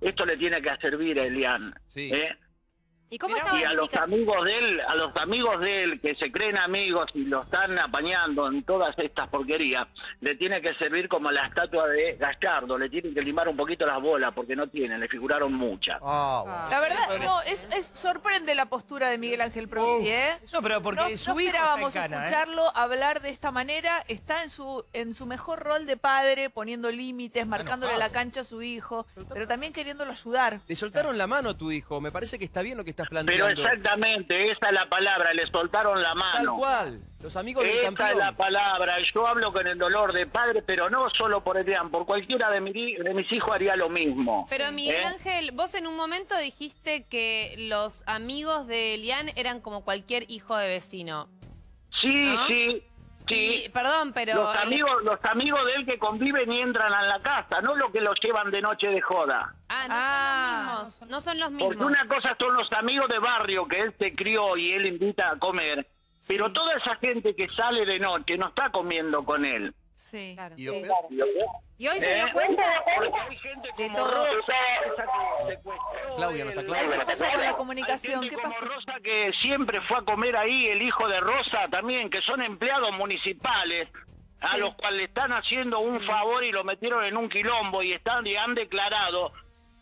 esto le tiene que servir a Elian. Sí. ¿eh? ¿Y cómo Y a los amigos de él, a los amigos de él que se creen amigos y lo están apañando en todas estas porquerías, le tiene que servir como la estatua de Gallardo, le tienen que limar un poquito las bolas porque no tienen, le figuraron muchas. Ah, bueno. La verdad, no, es, es- sorprende la postura de Miguel Ángel Providi, ¿eh? No, pero porque no, su no hijo esperábamos está en cana, ¿eh? escucharlo hablar de esta manera. Está en su en su mejor rol de padre, poniendo límites, marcándole la enojado. cancha a su hijo, pero también queriéndolo ayudar. Le soltaron la mano a tu hijo. Me parece que está bien lo que estás Pero exactamente, esa es la palabra, le soltaron la Tal mano. cual. Los amigos del Esa es campeón. la palabra. Yo hablo con el dolor de padre, pero no solo por Elian, por cualquiera de, mi- de mis hijos haría lo mismo. Pero Miguel ¿Eh? Ángel, vos en un momento dijiste que los amigos de Elian eran como cualquier hijo de vecino. Sí, ¿No? sí, sí. Y, perdón, pero... Los amigos, los amigos de él que conviven y entran a la casa, no los que los llevan de noche de joda. Ah, no Ah. son los mismos. No son los mismos. Porque una cosa son los amigos de barrio que él se crió y él invita a comer, pero toda esa gente que sale de noche no está comiendo con él. Sí. Claro. Y Sí. hoy se ¿Eh? dio cuenta... Porque hay gente De como todo. Rosa, Claudia, no está Claudia. ¿Qué pasa con la comunicación? ¿Qué como pasó? Rosa que siempre fue a comer ahí, el hijo de Rosa también, que son empleados municipales a Sí. los cuales le están haciendo un favor y lo metieron en un quilombo y están y han declarado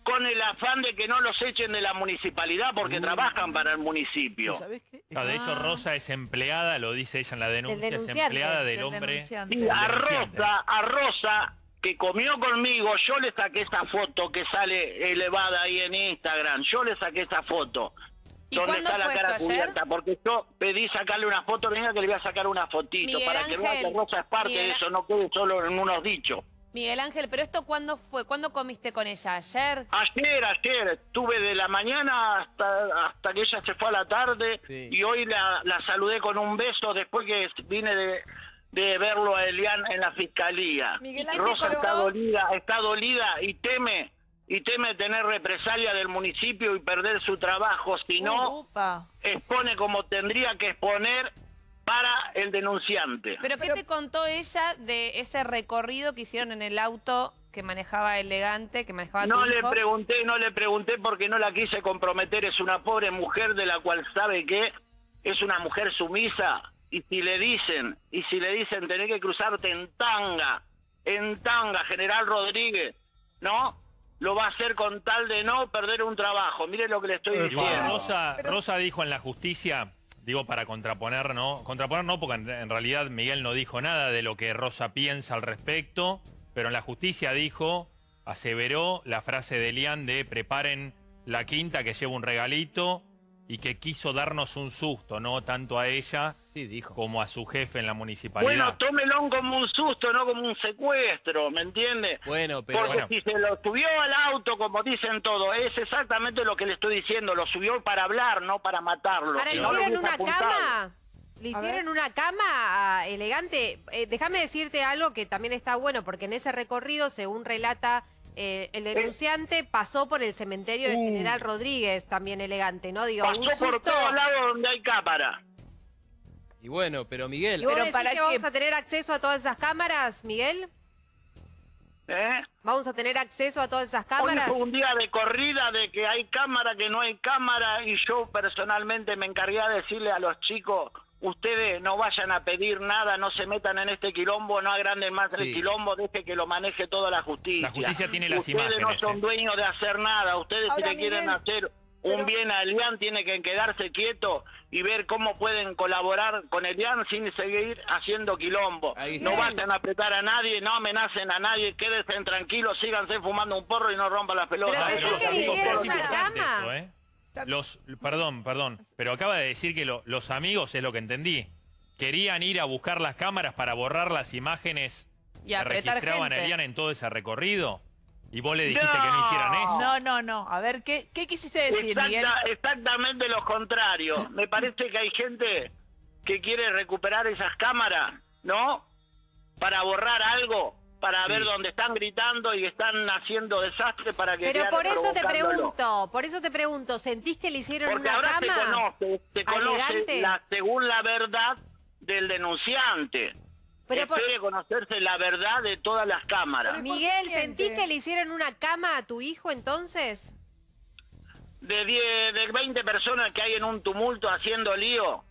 con el afán de que no los echen de la municipalidad porque trabajan para el municipio. ¿Sabés qué? No, de hecho. Rosa es empleada, lo dice ella en la denuncia, es empleada del del hombre. a. Rosa, a Rosa, que comió conmigo, yo le saqué esa foto que sale elevada ahí en Instagram. Yo le saqué esa foto. ¿Y donde está la cara esto, ayer? cubierta, porque yo pedí sacarle una foto, venga que le voy a sacar una fotito, Miguel para que vea Ángel, que Rosa es parte Miguel de eso, no quede solo en unos dichos. Miguel Ángel, pero esto cuándo fue? ¿Cuándo comiste con ella? ¿Ayer? Ayer, ayer, estuve de la mañana hasta, hasta que ella se fue a la tarde Sí. y hoy la, la saludé con un beso después que vine de, de verlo a Elian en la fiscalía. Miguel Ángel Rosa está dolida, está dolida y teme y teme tener represalia del municipio y perder su trabajo, si no Upa. expone como tendría que exponer para el denunciante. ¿Pero qué te contó ella de ese recorrido que hicieron en el auto que manejaba elegante, que manejaba tu No le hijo? pregunté, no le pregunté porque no la quise comprometer. Es una pobre mujer de la cual sabe que es una mujer sumisa. Y si le dicen, y si le dicen tenés que cruzarte en tanga, en tanga, General Rodríguez, ¿no? Lo va a hacer con tal de no perder un trabajo. Mire lo que le estoy diciendo. Rosa, Rosa dijo en la justicia, digo para contraponer, ¿no? Contraponer no, porque en, en realidad Miguel no dijo nada de lo que Rosa piensa al respecto, pero en la justicia dijo, aseveró la frase de Elian de preparen la quinta que lleva un regalito y que quiso darnos un susto, no tanto a ella Sí, dijo. como a su jefe en la municipalidad. Bueno, tómelo como un susto, no como un secuestro, ¿me entiende? Bueno, pero Porque bueno. si se lo subió al auto, como dicen todos, es exactamente lo que le estoy diciendo. Lo subió para hablar, no para matarlo. Ahora, Si ¿le no hicieron una apuntado. cama? ¿Le hicieron una cama a elegante? Eh, déjame decirte algo que también está bueno, porque en ese recorrido, según relata eh, el denunciante, pasó por el cementerio de Uh. General Rodríguez, también elegante, ¿no? Digo, un Pasó por susto. todos lados donde hay cámara. Y bueno, pero Miguel, ¿Y vos Pero decís para que qué- vamos a tener acceso a todas esas cámaras, Miguel? ¿eh? ¿Vamos a tener acceso a todas esas Hoy cámaras? fue un día de corrida de que hay cámara, que no hay cámara, y yo personalmente me encargué de decirle a los chicos, ustedes no vayan a pedir nada, no se metan en este quilombo, no agranden más el Sí. quilombo, deje que lo maneje toda la justicia. La justicia tiene las ustedes no imágenes, son ¿eh? dueños de hacer nada, ustedes Ahora, si le quieren Miguel, hacer pero- un bien a Elian tienen que quedarse quietos y ver cómo pueden colaborar con Elian sin seguir haciendo quilombo. Ahí No vayan a apretar a nadie, no amenacen a nadie, quédense tranquilos, síganse fumando un porro y no rompan las pelotas. Pero que que los amigos, cama. esto, ¿eh? Los, perdón, perdón, pero acaba de decir que lo- los amigos, es lo que entendí, querían ir a buscar las cámaras para borrar las imágenes Y que registraban a. Elian en todo ese recorrido. Y vos le dijiste que no hicieran eso. No, no, no. A ver, ¿qué, qué quisiste decir, Miguel? Exactamente lo contrario. Me parece que hay gente que quiere recuperar esas cámaras, ¿no? Para borrar algo, para ver dónde están gritando y están haciendo desastre para que Pero por eso te pregunto, por eso te pregunto, ¿sentís que le hicieron Porque una ahora se cama? conoce, se conoce la, según la verdad del denunciante. Pero por- conocerse la verdad de todas las cámaras. Pero- ¿y por Miguel? ¿sentís que le hicieron una cama a tu hijo entonces? De 10, de 20 personas que hay en un tumulto haciendo lío,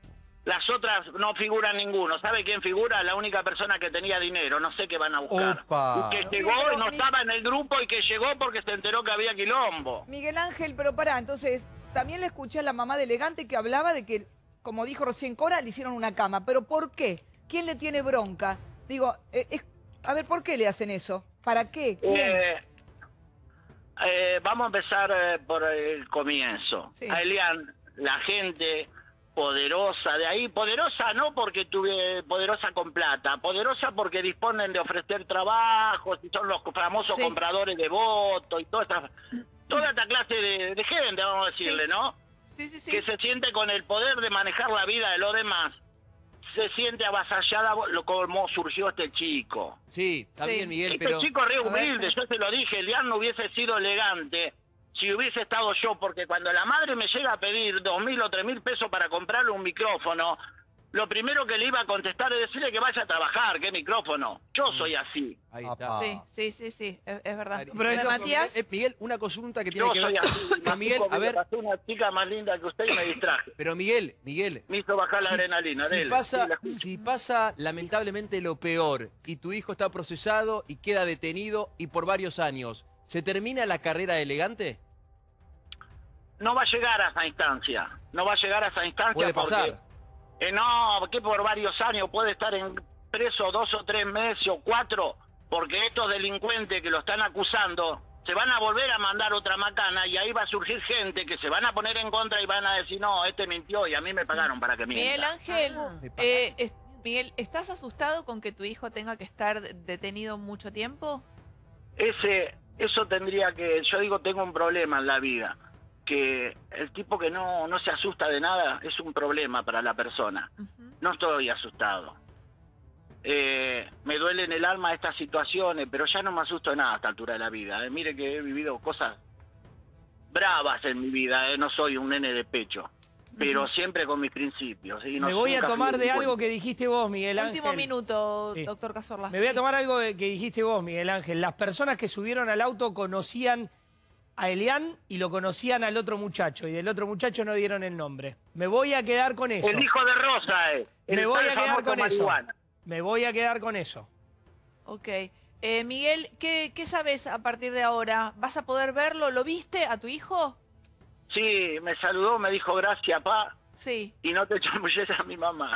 las otras no figuran ninguno. ¿Sabe quién figura? La única persona que tenía dinero. No sé qué van a buscar. Opa. Que llegó y no mi- estaba en el grupo y que llegó porque se enteró que había quilombo. Miguel Ángel, pero pará, entonces, también le escuché a la mamá de Elegante que hablaba de que, como dijo recién Cora, le hicieron una cama. ¿Pero por qué? ¿Quién le tiene bronca? Digo, eh, es- a ver, ¿por qué le hacen eso? ¿Para qué? ¿Quién? Eh, eh, vamos a empezar eh, por el comienzo. Sí. A Elian, la gente poderosa de ahí, poderosa no porque tuve poderosa con plata, poderosa porque disponen de ofrecer trabajos y son los famosos Sí. compradores de votos y toda esta, toda esta clase de, de gente, vamos a decirle, Sí. ¿no? Sí, sí, sí. Que se siente con el poder de manejar la vida de los demás. Se siente avasallada lo como surgió este chico. Sí, está Sí. bien, Miguel, Este pero... chico re humilde, yo se lo dije, Elian no hubiese sido elegante si hubiese estado yo, porque cuando la madre me llega a pedir dos mil o tres mil pesos para comprarle un micrófono, lo primero que le iba a contestar es decirle que vaya a trabajar, ¿qué micrófono? Yo soy así. Ahí está. Sí, sí, sí, sí, es, es verdad. Pero Pero Matías, eh, Miguel, una consulta que tiene Yo que soy ver... así. Miguel, a ver, Pasó una chica más linda que usted y me distraje. pero Miguel, Miguel, Me hizo bajar la si, adrenalina. si pasa, Sí, si pasa lamentablemente lo peor y tu hijo está procesado y queda detenido y por varios años, ¿se termina la carrera elegante? No va a llegar a esa instancia. No va a llegar a esa instancia Puede porque- pasar. Eh, no, que por varios años puede estar en preso dos o tres meses o cuatro, porque estos delincuentes que lo están acusando se van a volver a mandar otra macana y ahí va a surgir gente que se van a poner en contra y van a decir, no, este mintió y a mí me pagaron para que Miguel mienta. Ángel, Me pagaron. eh, es- Miguel, ¿estás asustado con que tu hijo tenga que estar detenido mucho tiempo? Ese, eso tendría que, yo digo, tengo un problema en la vida, que el tipo que no, no se asusta de nada es un problema para la persona. No estoy asustado. Eh, me duele en el alma estas situaciones, pero ya no me asusto de nada a esta altura de la vida. eh. Mire que he vivido cosas bravas en mi vida, eh. no soy un nene de pecho, pero siempre con mis principios. y no- Me voy a tomar de algo que dijiste vos, Miguel Ángel. Último minuto, Sí. doctor Cazorla. Me voy a tomar algo que dijiste vos, Miguel Ángel. Las personas que subieron al auto conocían a Elian y lo conocían al otro muchacho. Y del otro muchacho no dieron el nombre. Me voy a quedar con eso. El hijo de Rosa, eh. el Me voy a quedar con eso. Me voy a quedar con eso. Ok. Eh, Miguel, ¿qué, ¿qué sabes a partir de ahora? ¿Vas a poder verlo? ¿Lo viste a tu hijo? Sí, me saludó, me dijo gracias, pa, Sí. y no te chamulles a mi mamá.